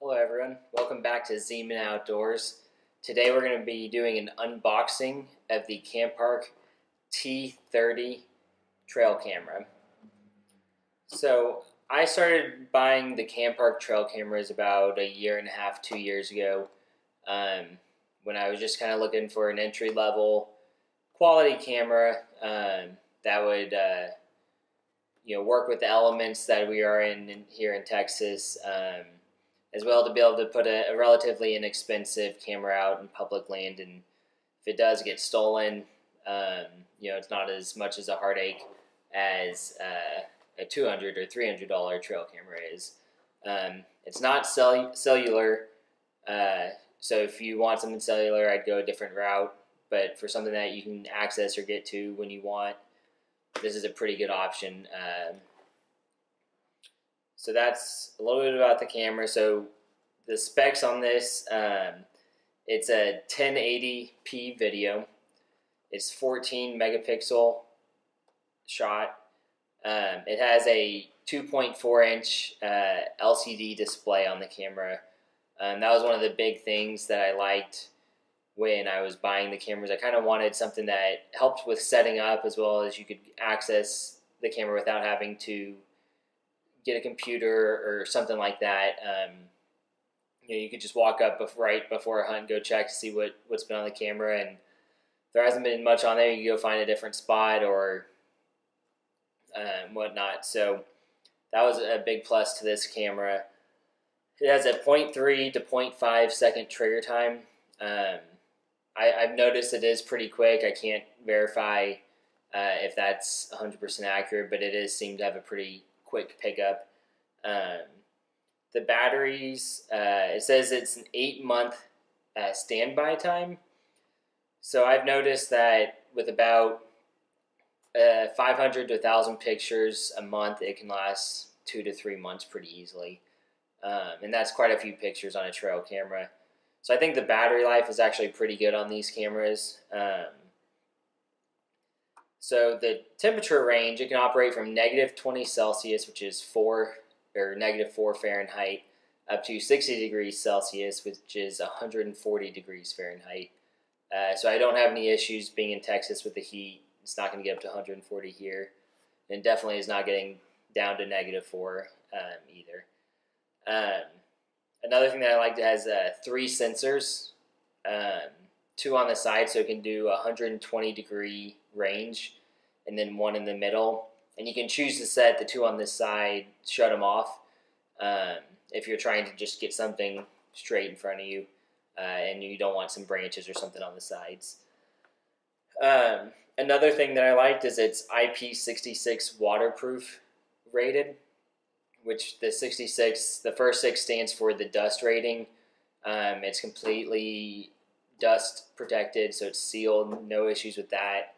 Hello everyone, welcome back to Z-Man Outdoors. Today we're going to be doing an unboxing of the Campark T30 trail camera. So I started buying the Campark trail cameras about a year and a half, two years ago um, when I was just kind of looking for an entry level quality camera um, that would uh, you know work with the elements that we are in, in here in Texas. Um, as well to be able to put a, a, relatively inexpensive camera out in public land. And if it does get stolen um, you know it's not as much as a heartache as uh, a 200 or 300 dollar trail camera is. Um, it's not cell- cellular uh, so if you want something cellular i'd go a different route. But for something that you can access or get to when you want this is a pretty good option. Um, so that's a little bit about the camera. So the specs on this, um, it's a 1080p video. It's 14 megapixel shot. Um, it has a 2.4 inch uh, LCD display on the camera. Um, that was one of the big things that I liked when I was buying the cameras. I kind of wanted something that helped with setting up as well as you could access the camera without having to get a computer or something like that. Um, you know, you could just walk up before, right before a hunt, and go check to see what what's been on the camera, and if there hasn't been much on there, you go find a different spot or um, whatnot. So that was a big plus to this camera. It has a 0.3 to 0.5 second trigger time. Um, I, have noticed it is pretty quick. I can't verify uh, if that's 100% accurate, but it is seemed to have a pretty quick pickup. Um, the batteries, uh, it says it's an eight month uh, standby time. So I've noticed that with about uh, 500 to 1,000 pictures a month, it can last two to three months pretty easily. Um, and that's quite a few pictures on a trail camera. So I think the battery life is actually pretty good on these cameras. Um, so the temperature range, it can operate from negative 20 Celsius, which is 4 or negative 4 Fahrenheit, up to 60 degrees Celsius, which is 140 degrees Fahrenheit. Uh, so I don't have any issues being in Texas with the heat. It's not going to get up to 140 here. And definitely is not getting down to negative 4 um, either. Um, another thing that I like it has uh, three sensors, um, two on the side, so it can do 120 degree range, and then one in the middle. And you can choose to set the two on this side, shut them off um, if you're trying to just get something straight in front of you uh, and you don't want some branches or something on the sides. Um, another thing that I liked is it's IP66 waterproof rated, which the 66, the first six stands for the dust rating. Um, it's completely dust protected, so it's sealed, no issues with that.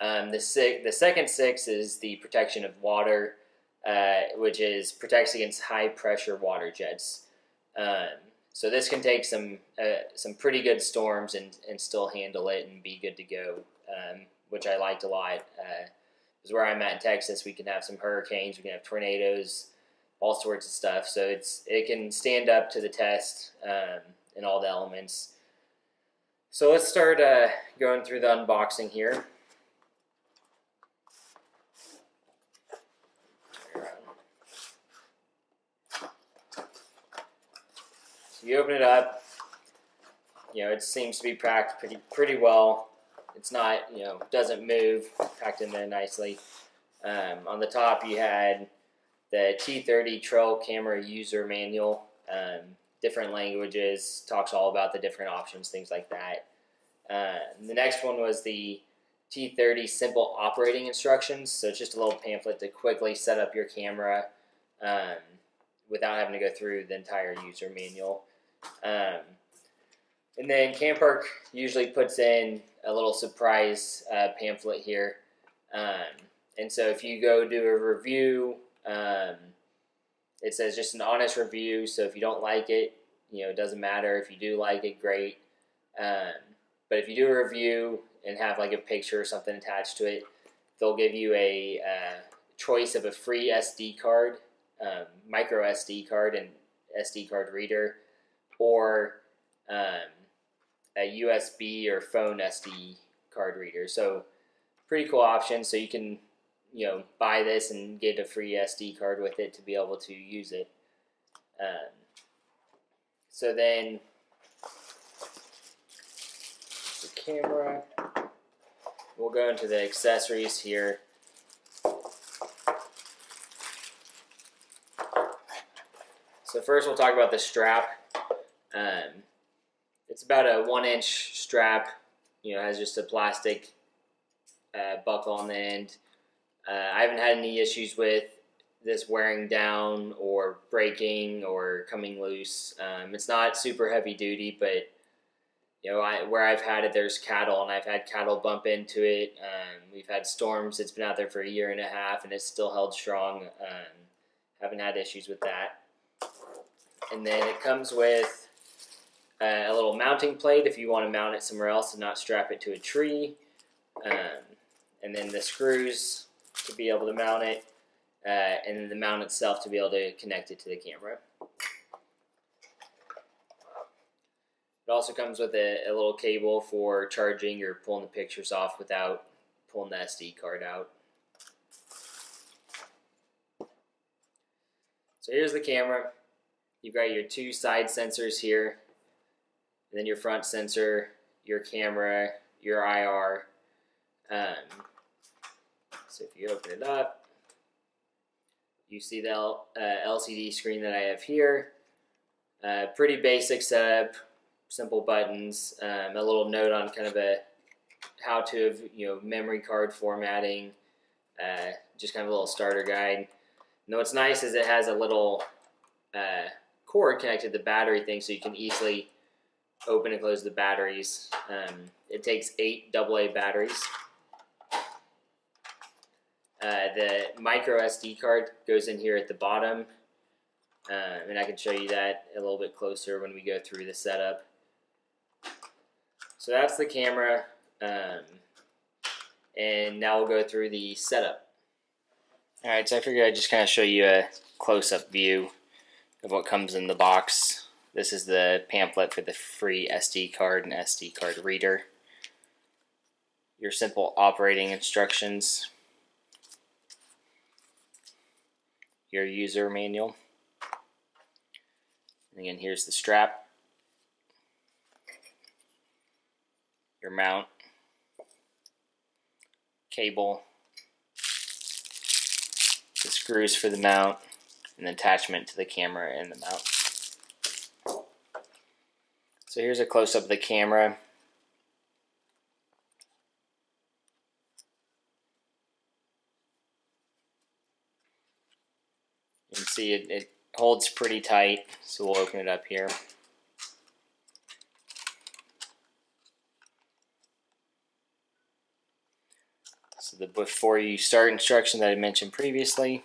Um, the, six, the second six is the protection of water, uh, which is protects against high pressure water jets. Um, so this can take some uh, some pretty good storms and, and still handle it and be good to go, um, which I liked a lot. Uh, where I'm at in Texas, we can have some hurricanes, we can have tornadoes, all sorts of stuff. So it's it can stand up to the test um, in all the elements. So let's start uh, going through the unboxing here. So you open it up, you know, it seems to be packed pretty pretty well. It's not, you know, doesn't move, packed in there nicely. Um, on the top you had the T30 Trail Camera User Manual, um, different languages, talks all about the different options, things like that. Uh, the next one was the T30 Simple Operating Instructions. So it's just a little pamphlet to quickly set up your camera um, without having to go through the entire user manual. Um, and then Campark usually puts in a little surprise uh, pamphlet here. Um, and so if you go do a review, um, it says just an honest review. So if you don't like it, you know, it doesn't matter. If you do like it, great. Um, but if you do a review and have like a picture or something attached to it, they'll give you a uh, choice of a free SD card, um, micro SD card, and SD card reader or um, a USB or phone SD card reader. So pretty cool option. So you can you know buy this and get a free SD card with it to be able to use it. Um, so then the camera. We'll go into the accessories here. So first we'll talk about the strap. Um, it's about a one inch strap, you know, has just a plastic uh, buckle on the end. Uh, I haven't had any issues with this wearing down or breaking or coming loose. Um, it's not super heavy duty, but you know, I, where I've had it, there's cattle, and I've had cattle bump into it. Um, we've had storms. It's been out there for a year and a half, and it's still held strong. Um, haven't had issues with that. And then it comes with uh, a little mounting plate if you want to mount it somewhere else and not strap it to a tree. Um, and then the screws to be able to mount it, uh, and then the mount itself to be able to connect it to the camera. It also comes with a, a little cable for charging or pulling the pictures off without pulling the SD card out. So here's the camera. You've got your two side sensors here, and then your front sensor, your camera, your IR. Um, so if you open it up, you see the L, uh, LCD screen that I have here. Uh, pretty basic setup, simple buttons, um, a little note on kind of a how to of you know memory card formatting, uh, just kind of a little starter guide. And what's nice is it has a little uh, cord connected to the battery thing, so you can easily open and close the batteries. Um, it takes eight AA batteries. Uh, the micro SD card goes in here at the bottom, uh, and I can show you that a little bit closer when we go through the setup. So that's the camera, um, and now we'll go through the setup. All right, so I figured I'd just kind of show you a close-up view of what comes in the box. This is the pamphlet for the free SD card and SD card reader. Your simple operating instructions. Your user manual. And again, here's the strap. Your mount. Cable. The screws for the mount an attachment to the camera and the mount. So here's a close-up of the camera. You can see it, it holds pretty tight, so we'll open it up here. So the before you start instruction that I mentioned previously.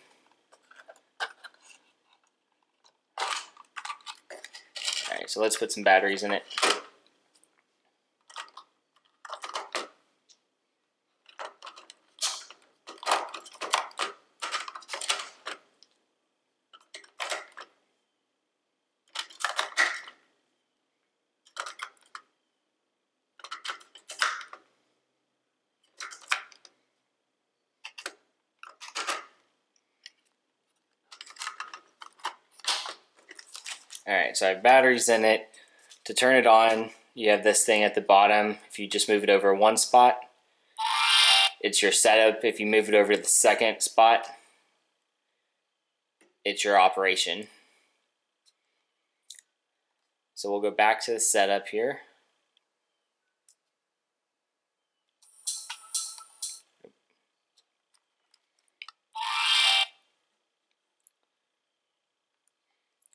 So let's put some batteries in it. I have batteries in it. To turn it on, you have this thing at the bottom. If you just move it over one spot, it's your setup. If you move it over to the second spot, it's your operation. So we'll go back to the setup here.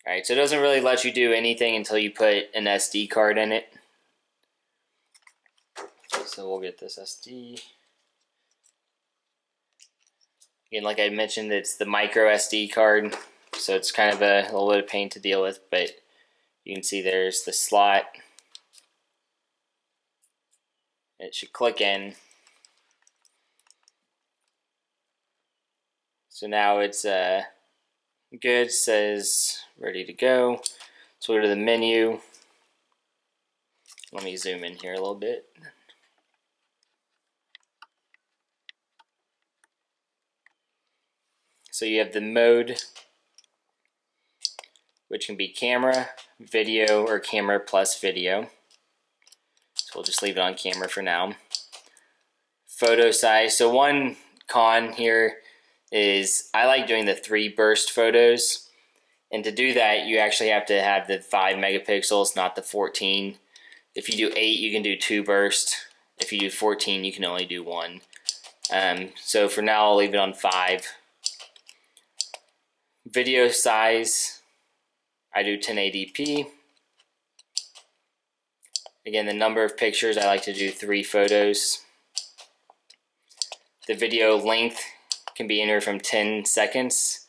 Alright, so it doesn't really let you do anything until you put an SD card in it. So we'll get this SD. Again, like I mentioned, it's the micro SD card, so it's kind of a, a little bit of pain to deal with, but you can see there's the slot. It should click in. So now it's uh, Good says ready to go. So we'll go to the menu. Let me zoom in here a little bit. So you have the mode, which can be camera, video, or camera plus video. So we'll just leave it on camera for now. Photo size. So one con here is I like doing the three burst photos. And to do that, you actually have to have the 5 megapixels, not the 14. If you do 8, you can do 2 burst. If you do 14, you can only do 1. Um, so for now, I'll leave it on 5. Video size, I do 1080p. Again, the number of pictures, I like to do 3 photos. The video length can be anywhere from 10 seconds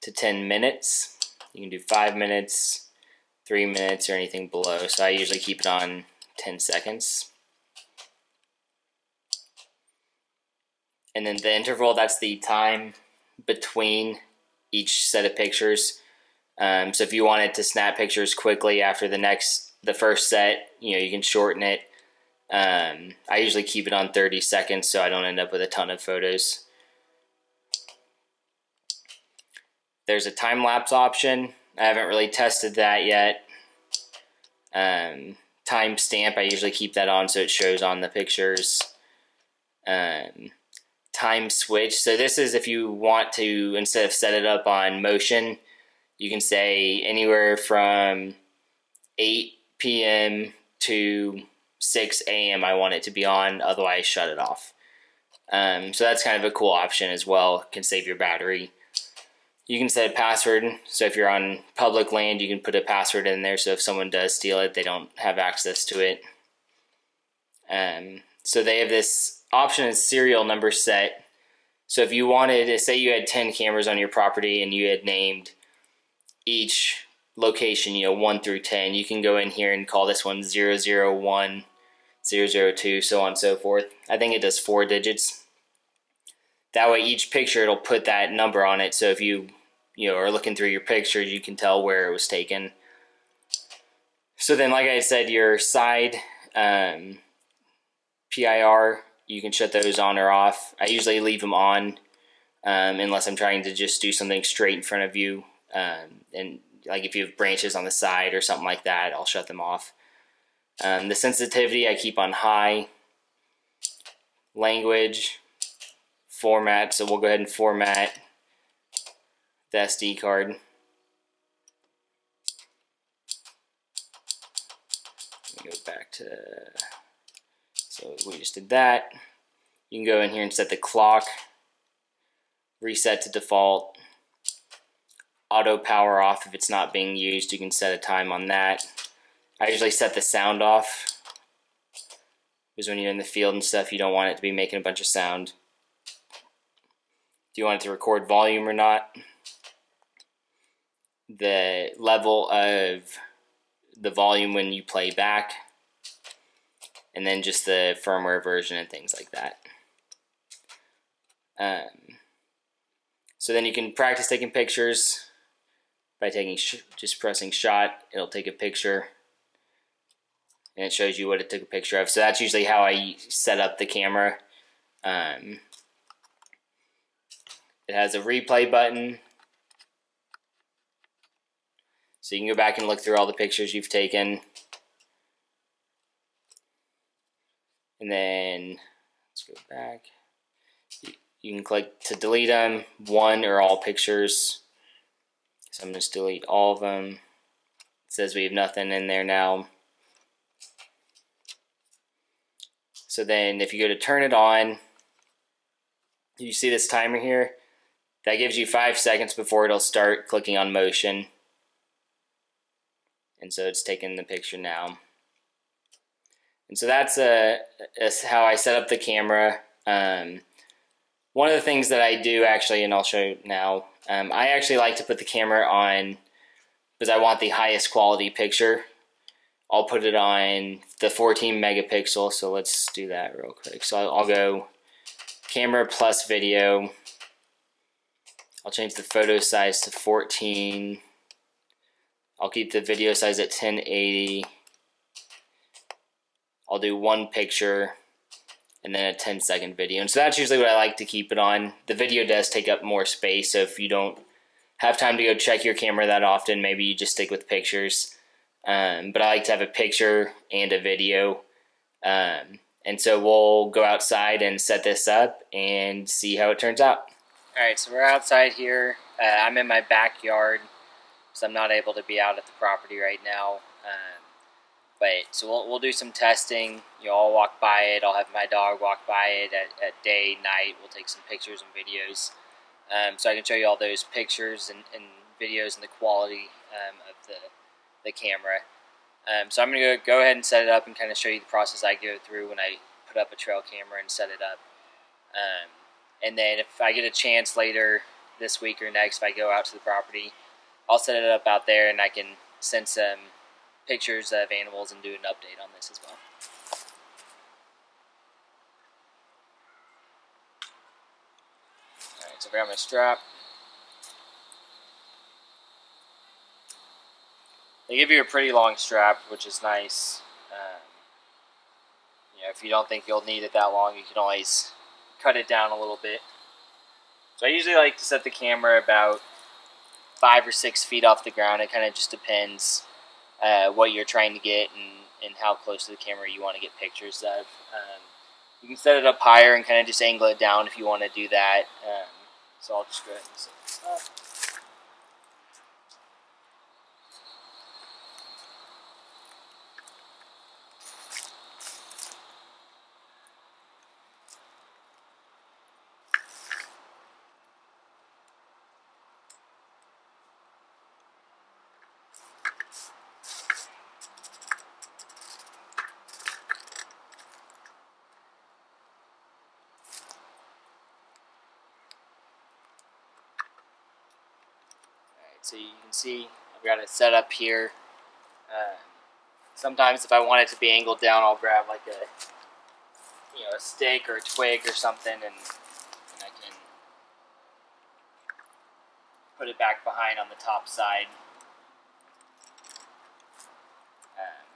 to 10 minutes. You can do 5 minutes, 3 minutes, or anything below. So I usually keep it on 10 seconds. And then the interval, that's the time between each set of pictures. Um, so if you wanted to snap pictures quickly after the next, the first set, you know, you can shorten it. Um, I usually keep it on 30 seconds so I don't end up with a ton of photos. There's a time lapse option. I haven't really tested that yet. Um, time stamp, I usually keep that on so it shows on the pictures. Um, time switch. So this is if you want to, instead of set it up on motion, you can say anywhere from 8 p.m. to 6 a.m. I want it to be on, otherwise shut it off. Um, so that's kind of a cool option as well. Can save your battery. You can set a password. So if you're on public land, you can put a password in there. So if someone does steal it, they don't have access to it. Um, so they have this option is serial number set. So if you wanted to say you had 10 cameras on your property and you had named each location, you know, 1 through 10, you can go in here and call this one 001, 002, so on and so forth. I think it does four digits. That way, each picture it'll put that number on it. So if you you know are looking through your pictures, you can tell where it was taken. So then, like I said, your side um, PIR, you can shut those on or off. I usually leave them on um, unless I'm trying to just do something straight in front of you. Um, and like if you have branches on the side or something like that, I'll shut them off. Um, the sensitivity I keep on high. Language, format. So we'll go ahead and format the SD card. Go back to, so we just did that. You can go in here and set the clock, reset to default, auto power off if it's not being used. You can set a time on that. I usually set the sound off because when you're in the field and stuff, you don't want it to be making a bunch of sound. Do you want it to record volume or not? The level of the volume when you play back, and then just the firmware version and things like that. Um, so then you can practice taking pictures by taking just pressing shot. It'll take a picture and it shows you what it took a picture of. So that's usually how I set up the camera. Um, it has a replay button. So you can go back and look through all the pictures you've taken. And then, let's go back. You can click to delete them, one or all pictures. So I'm to delete all of them. It says we have nothing in there now. So then if you go to turn it on, you see this timer here? That gives you five seconds before it'll start clicking on motion. And so it's taking the picture now. And so that's, uh, that's how I set up the camera. Um, one of the things that I do actually, and I'll show you now, um, I actually like to put the camera on because I want the highest quality picture. I'll put it on the 14 megapixel, so let's do that real quick. So I'll go camera plus video I'll change the photo size to 14. I'll keep the video size at 1080. I'll do one picture and then a 10 second video. And so that's usually what I like to keep it on. The video does take up more space, so if you don't have time to go check your camera that often, maybe you just stick with pictures. Um, but I like to have a picture and a video. Um, and so we'll go outside and set this up and see how it turns out. All right, so we're outside here. Uh, I'm in my backyard, so I'm not able to be out at the property right now. Um, but so we'll, we'll do some testing. You know, I'll walk by it. I'll have my dog walk by it at, at day, night. We'll take some pictures and videos. Um, so I can show you all those pictures and, and videos and the quality um, of the, the camera. Um, so I'm going to go ahead and set it up and kind of show you the process I go through when I put up a trail camera and set it up. Um, and then if I get a chance later this week or next, if I go out to the property, I'll set it up out there and I can send some pictures of animals and do an update on this as well. Alright, so I got my strap. They give you a pretty long strap, which is nice. Um, you know, if you don't think you'll need it that long, you can always cut it down a little bit. So I usually like to set the camera about five or six feet off the ground. It kind of just depends uh, what you're trying to get and, and how close to the camera you want to get pictures of. Um, you can set it up higher and kind of just angle it down if you want to do that. Um, so I'll just go ahead and set this up. So you can see I've got it set up here. Uh, sometimes if I want it to be angled down, I'll grab like a you know a stick or a twig or something, and, and I can put it back behind on the top side. Um,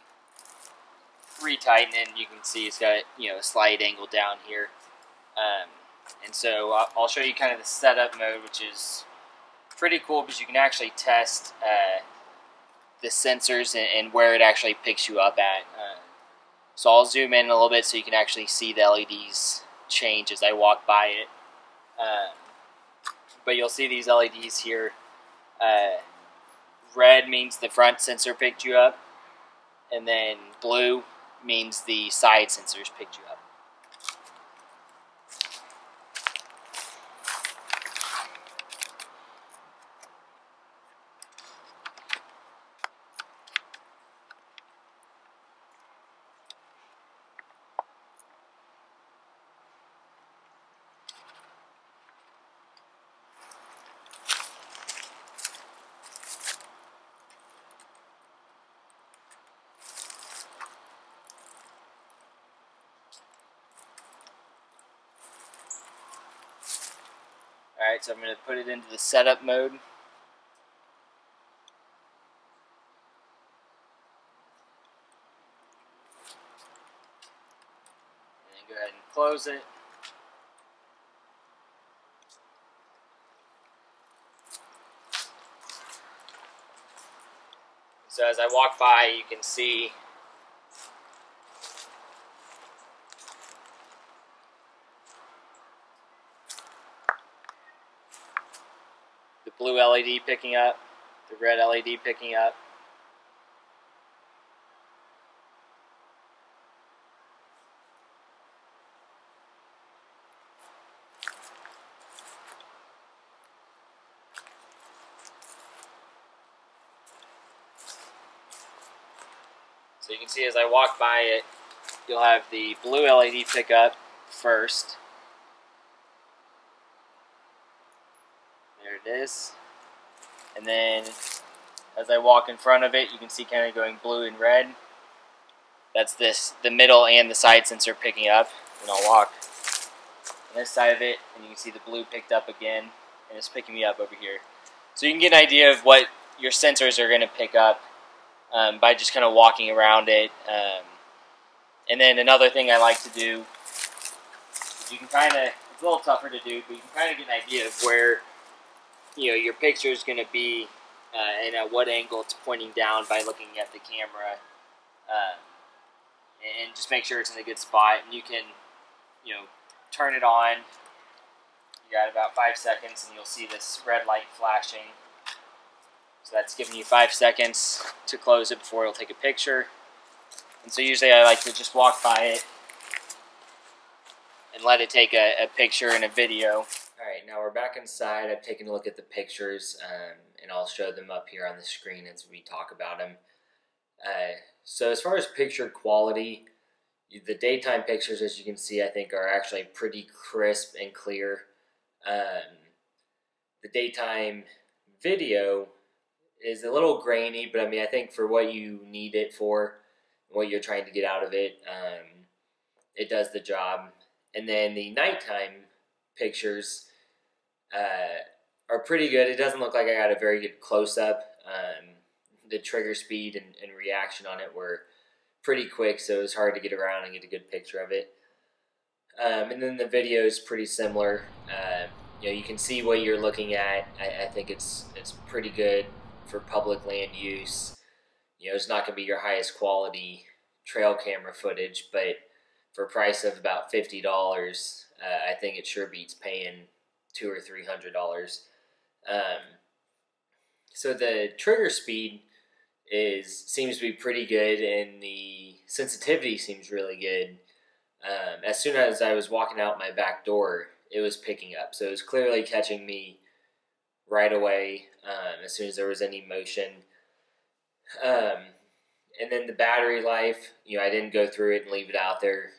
retighten and you can see it's got you know a slight angle down here. Um, and so I'll show you kind of the setup mode, which is pretty cool because you can actually test uh, the sensors and, and, where it actually picks you up at. Uh, so I'll zoom in a little bit so you can actually see the LEDs change as I walk by it. Uh, but you'll see these LEDs here. Uh, red means the front sensor picked you up, and then blue means the side sensors picked you up. Alright, so I'm going to put it into the setup mode. And go ahead and close it. So as I walk by, you can see blue LED picking up, the red LED picking up. So you can see as I walk by it, you'll have the blue LED pick up first. There it is. And then as I walk in front of it, you can see kind of going blue and red. That's this, the middle and the side sensor picking up. And I'll walk on this side of it, and you can see the blue picked up again. and it's picking me up over here. So you can get an idea of what your sensors are going to pick up um, by just kind of walking around it. Um, and then another thing I like to do, you can kind of, it's a little tougher to do, but you can kind of get an idea of where, you know, your picture is going to be uh, and at what angle it's pointing down by looking at the camera. Uh, and just make sure it's in a good spot. And you can, you know, turn it on. You got about five seconds, and you'll see this red light flashing. So that's giving you five seconds to close it before it'll take a picture. And so usually I like to just walk by it and let it take a, a picture and a video. Now we're back inside. I've taken a look at the pictures, um, and I'll show them up here on the screen as we talk about them. Uh, so as far as picture quality, the daytime pictures, as you can see, I think are actually pretty crisp and clear. Um, the daytime video is a little grainy, but I mean, I think for what you need it for, what you're trying to get out of it, um, it does the job. And then the nighttime pictures uh, are pretty good. It doesn't look like I got a very good close up. Um, the trigger speed and, and, reaction on it were pretty quick, so it was hard to get around and get a good picture of it. Um, and then the video is pretty similar. Uh, you know, you can see what you're looking at. I, I think it's it's pretty good for public land use. You know, it's not going to be your highest quality trail camera footage, but for a price of about fifty dollars, uh, I think it sure beats paying two or three hundred dollars. Um, so the trigger speed is seems to be pretty good, and the sensitivity seems really good. Um, as soon as I was walking out my back door, it was picking up, so it was clearly catching me right away um, as soon as there was any motion. Um, and then the battery life, you know, I didn't go through it and leave it out there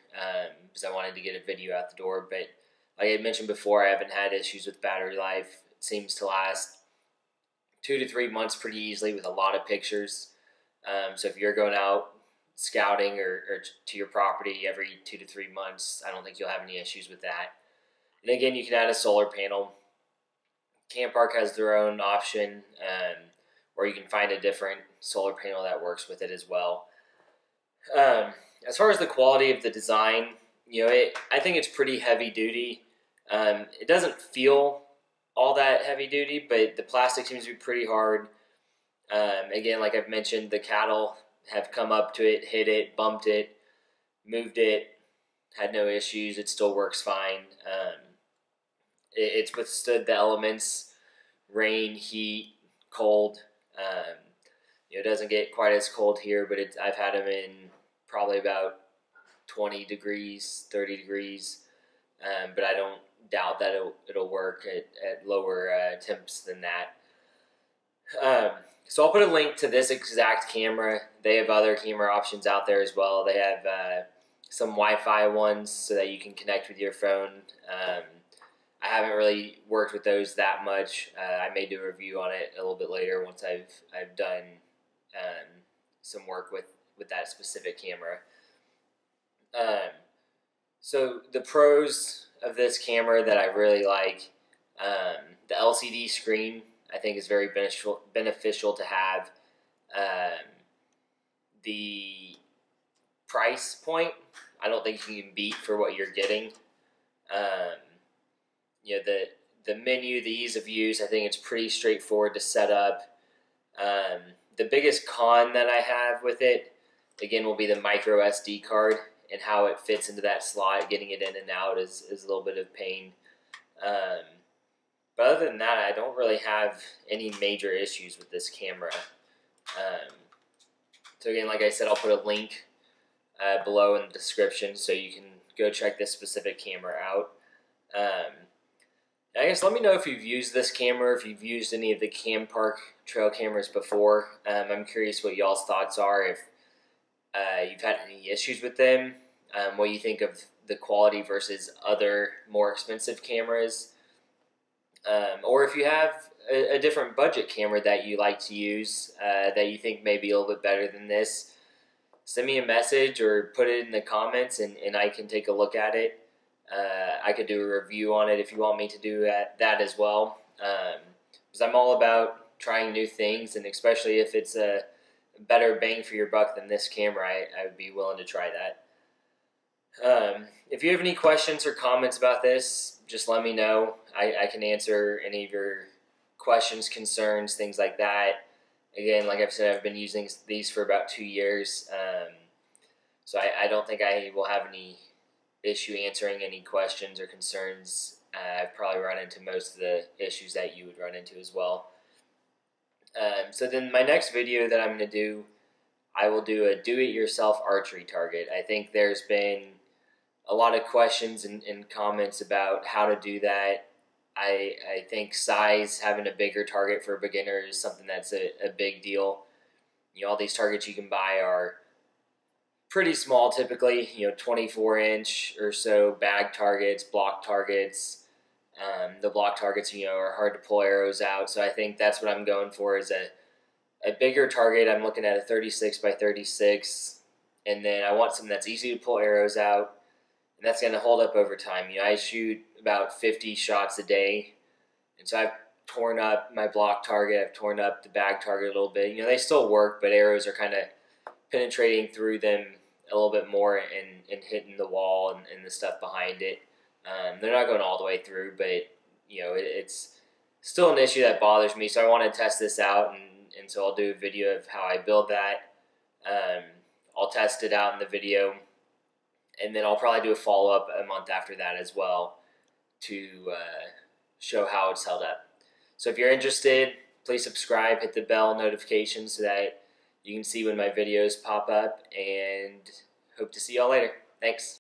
because um, I wanted to get a video out the door. But like I mentioned before, I haven't had issues with battery life. It seems to last two to three months pretty easily with a lot of pictures. Um, so if you're going out scouting or, or, to your property every two to three months, I don't think you'll have any issues with that. And again, you can add a solar panel. Campark has their own option, um, or you can find a different solar panel that works with it as well. Um, as far as the quality of the design, you know, it, I think it's pretty heavy duty. Um, it doesn't feel all that heavy duty, but the plastic seems to be pretty hard. Um, again, like I've mentioned, the cattle have come up to it, hit it, bumped it, moved it, had no issues. It still works fine. Um, it, it's withstood the elements, rain, heat, cold. Um, you know, it doesn't get quite as cold here, but it, I've had them in probably about 20 degrees, 30 degrees. Um, but I don't doubt that it'll, it'll work at, at lower uh, temps than that. Um, so I'll put a link to this exact camera. They have other camera options out there as well. They have uh, some Wi-Fi ones so that you can connect with your phone. Um, I haven't really worked with those that much. Uh, I may do a review on it a little bit later once I've I've done um, some work with with that specific camera. Um, so the pros of this camera that I really like, um, the LCD screen I think is very beneficial beneficial to have. Um, the price point I don't think you can beat for what you're getting. Um, you know the the menu, the ease of use. I think it's pretty straightforward to set up. Um, the biggest con that I have with it, again, will be the micro SD card and how it fits into that slot. Getting it in and out is, is a little bit of pain. Um, but other than that, I don't really have any major issues with this camera. Um, so again, like I said, I'll put a link uh, below in the description so you can go check this specific camera out. Um, I guess let me know if you've used this camera, if you've used any of the Campark trail cameras before. Um, I'm curious what y'all's thoughts are, if uh, you've had any issues with them, um, what you think of the quality versus other more expensive cameras, um, or if you have a, a, different budget camera that you like to use uh, that you think may be a little bit better than this. Send me a message or put it in the comments and, and I can take a look at it. Uh, I could do a review on it if you want me to do that, that as well. because um, I'm all about trying new things, and especially if it's a better bang for your buck than this camera, I, I would be willing to try that. Um, if you have any questions or comments about this, just let me know. I, I can answer any of your questions, concerns, things like that. Again, like I've said, I've been using these for about two years. Um, so I, I, don't think I will have any issue answering any questions or concerns. Uh, I've probably run into most of the issues that you would run into as well. Um, so then my next video that I'm going to do, I will do a do-it-yourself archery target. I think there's been a lot of questions and, and comments about how to do that. I, I think size, having a bigger target for a beginner is something that's a, a big deal. You know, all these targets you can buy are pretty small typically, you know, 24 inch or so bag targets, block targets. Um, the block targets, you know, are hard to pull arrows out. So I think that's what I'm going for is a, a bigger target. I'm looking at a 36 by 36. And then I want something that's easy to pull arrows out. And that's going to hold up over time. You know, I shoot about 50 shots a day. And so I've torn up my block target. I've torn up the bag target a little bit. You know, they still work, but arrows are kind of penetrating through them a little bit more and, and hitting the wall and, and the stuff behind it. Um, they're not going all the way through, but you know it, it's still an issue that bothers me. So I want to test this out, and, and so I'll do a video of how I build that. Um, I'll test it out in the video, and then I'll probably do a follow up a month after that as well to uh, show how it's held up. So if you're interested, please subscribe, hit the bell notification so that you can see when my videos pop up, and hope to see y'all later. Thanks.